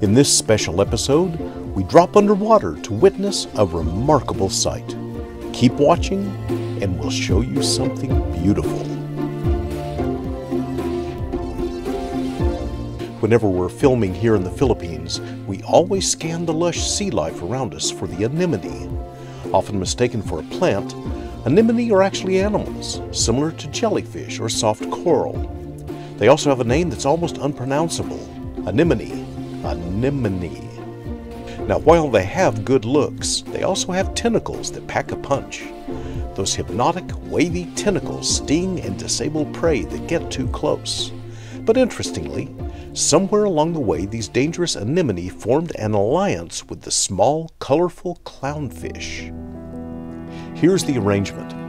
In this special episode, we drop underwater to witness a remarkable sight. Keep watching, and we'll show you something beautiful. Whenever we're filming here in the Philippines, we always scan the lush sea life around us for the anemone. Often mistaken for a plant, anemone are actually animals, similar to jellyfish or soft coral. They also have a name that's almost unpronounceable anemone. Anemone. Now, while they have good looks, they also have tentacles that pack a punch. Those hypnotic, wavy tentacles sting and disable prey that get too close. But interestingly, somewhere along the way, these dangerous anemone formed an alliance with the small, colorful clownfish. Here's the arrangement.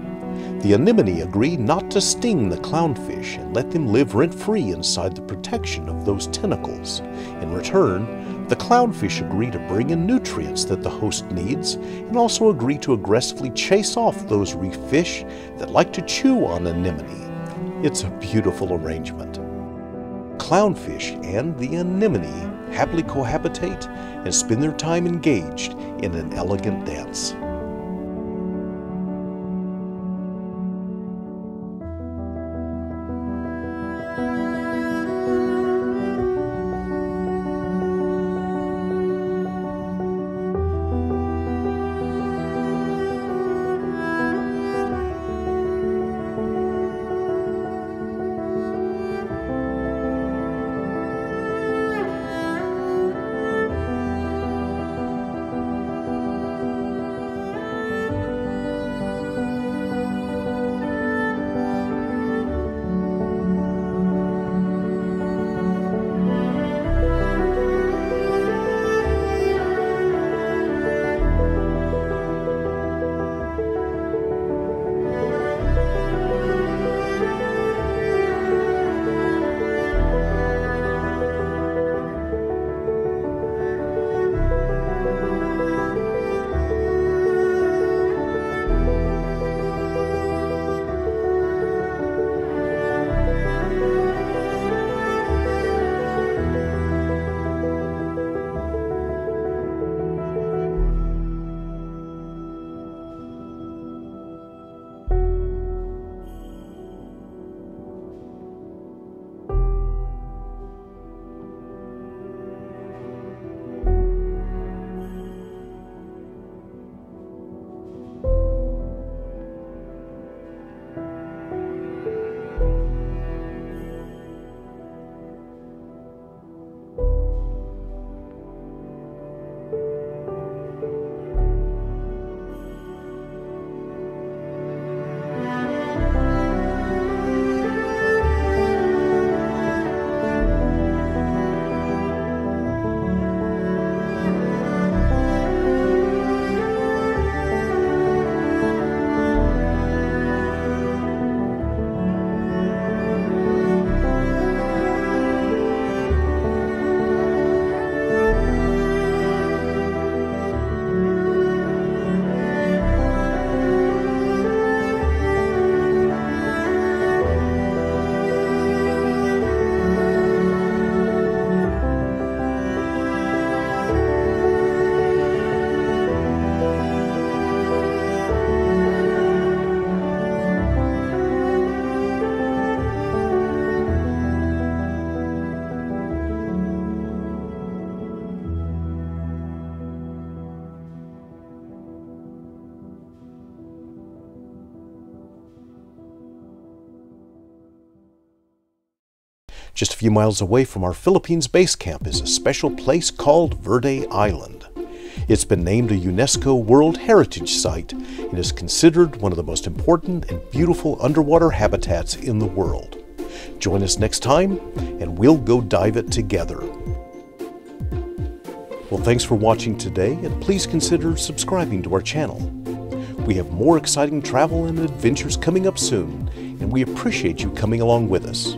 The anemone agree not to sting the clownfish and let them live rent free inside the protection of those tentacles. In return, the clownfish agree to bring in nutrients that the host needs and also agree to aggressively chase off those reef fish that like to chew on anemone. It's a beautiful arrangement. Clownfish and the anemone happily cohabitate and spend their time engaged in an elegant dance. Just a few miles away from our Philippines base camp is a special place called Verde Island. It's been named a UNESCO World Heritage Site and is considered one of the most important and beautiful underwater habitats in the world. Join us next time and we'll go dive it together. Well, thanks for watching today and please consider subscribing to our channel. We have more exciting travel and adventures coming up soon, and we appreciate you coming along with us.